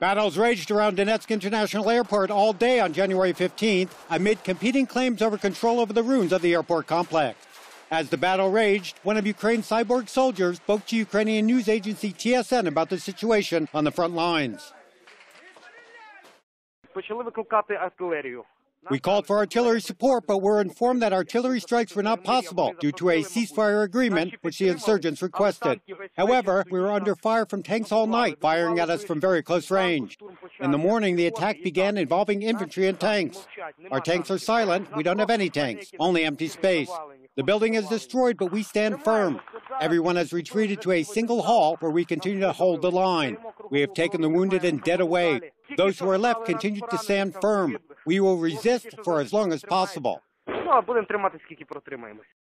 Battles raged around Donetsk International Airport all day on January 15th amid competing claims over control over the ruins of the airport complex. As the battle raged, one of Ukraine's cyborg soldiers spoke to Ukrainian news agency TSN about the situation on the front lines. Почали викликати артилерію. We called for artillery support, but were informed that artillery strikes were not possible due to a ceasefire agreement which the insurgents requested. However, we were under fire from tanks all night, firing at us from very close range. In the morning, the attack began involving infantry and tanks. Our tanks are silent. We don't have any tanks, only empty space. The building is destroyed, but we stand firm. Everyone has retreated to a single hall where we continue to hold the line. We have taken the wounded and dead away. Those who are left continue to stand firm. We will resist for as long as possible. Ну, а будемо тримати, скільки протримаємось.